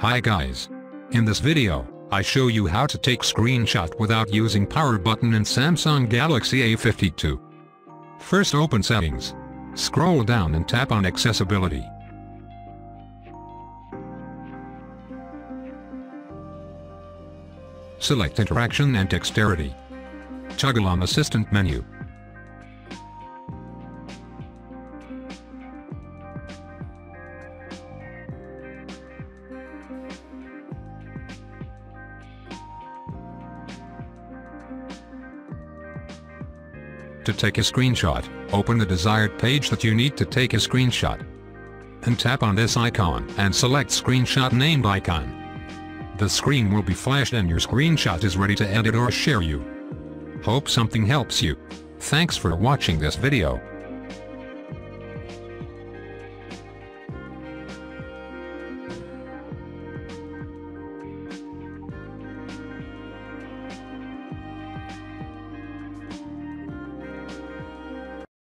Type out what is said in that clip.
Hi guys. In this video, I show you how to take screenshot without using power button in Samsung Galaxy A52. First open settings. Scroll down and tap on accessibility. Select interaction and dexterity. Toggle on assistant menu. To take a screenshot, open the desired page that you need to take a screenshot. And tap on this icon and select screenshot named icon. The screen will be flashed and your screenshot is ready to edit or share you. Hope something helps you. Thanks for watching this video.